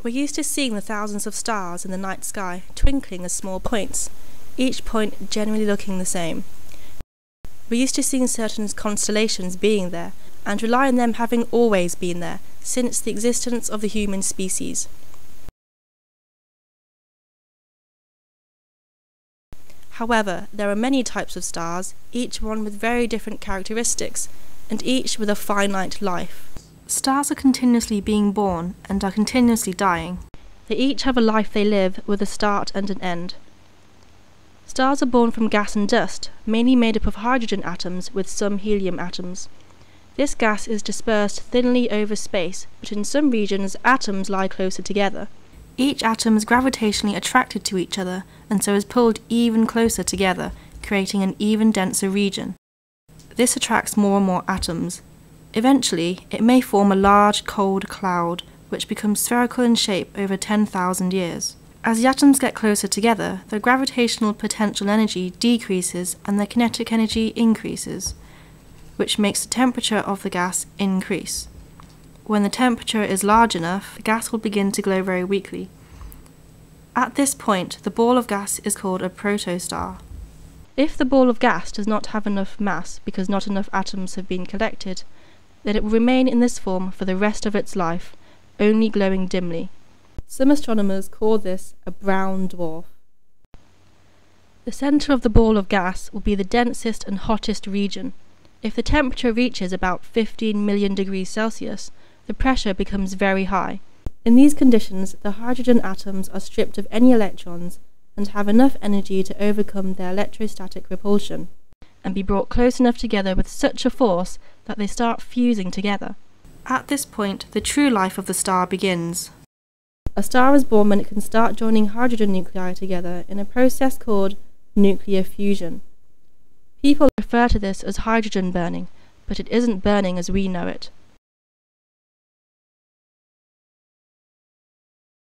We're used to seeing the thousands of stars in the night sky twinkling as small points, each point generally looking the same. We're used to seeing certain constellations being there and rely on them having always been there since the existence of the human species. However, there are many types of stars, each one with very different characteristics, and each with a finite life. Stars are continuously being born and are continuously dying. They each have a life they live with a start and an end. Stars are born from gas and dust, mainly made up of hydrogen atoms with some helium atoms. This gas is dispersed thinly over space, but in some regions atoms lie closer together. Each atom is gravitationally attracted to each other and so is pulled even closer together, creating an even denser region. This attracts more and more atoms, Eventually, it may form a large, cold cloud which becomes spherical in shape over 10,000 years. As the atoms get closer together, their gravitational potential energy decreases and their kinetic energy increases, which makes the temperature of the gas increase. When the temperature is large enough, the gas will begin to glow very weakly. At this point, the ball of gas is called a protostar. If the ball of gas does not have enough mass because not enough atoms have been collected, that it will remain in this form for the rest of its life, only glowing dimly. Some astronomers call this a brown dwarf. The centre of the ball of gas will be the densest and hottest region. If the temperature reaches about 15 million degrees Celsius, the pressure becomes very high. In these conditions, the hydrogen atoms are stripped of any electrons and have enough energy to overcome their electrostatic repulsion and be brought close enough together with such a force that they start fusing together. At this point, the true life of the star begins. A star is born when it can start joining hydrogen nuclei together in a process called nuclear fusion. People refer to this as hydrogen burning, but it isn't burning as we know it.